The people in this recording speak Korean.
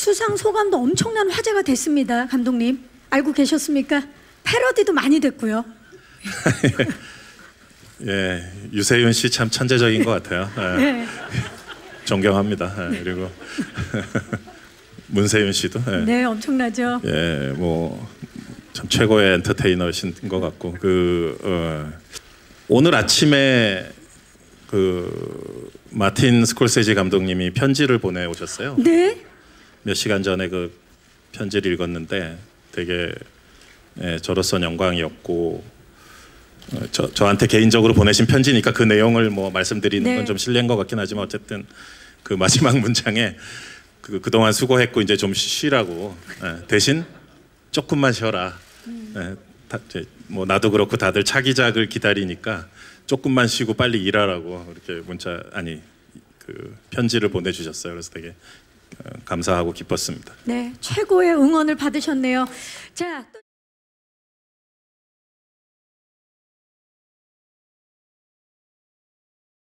수상 소감도 엄청난 화제가 됐습니다, 감독님. 알고 계셨습니까? 패러디도 많이 됐고요. 예, 유세윤 씨 참 천재적인 것 같아요. 예, 네. 존경합니다. 예, 그리고 문세윤 씨도 예, 네, 엄청나죠. 예, 뭐 참 최고의 엔터테이너신 것 같고 그 어, 오늘 아침에 그 마틴 스콜세지 감독님이 편지를 보내 오셨어요. 네, 몇 시간 전에 그 편지를 읽었는데 되게 예, 저로서 영광이었고 어, 저 저한테 개인적으로 보내신 편지니까 그 내용을 뭐 말씀드리는 네. 건좀 실례인 것 같긴 하지만 어쨌든 그 마지막 문장에 그 그동안 수고했고 이제 좀 쉬- 쉬라고 예, 대신 조금만 쉬어라. 예, 다, 이제 뭐 나도 그렇고 다들 차기작을 기다리니까 조금만 쉬고 빨리 일하라고 이렇게 문자 아니 그 편지를 보내주셨어요. 그래서 되게 어, 감사하고 기뻤습니다. 네, 최고의 응원을 받으셨네요. 자, 또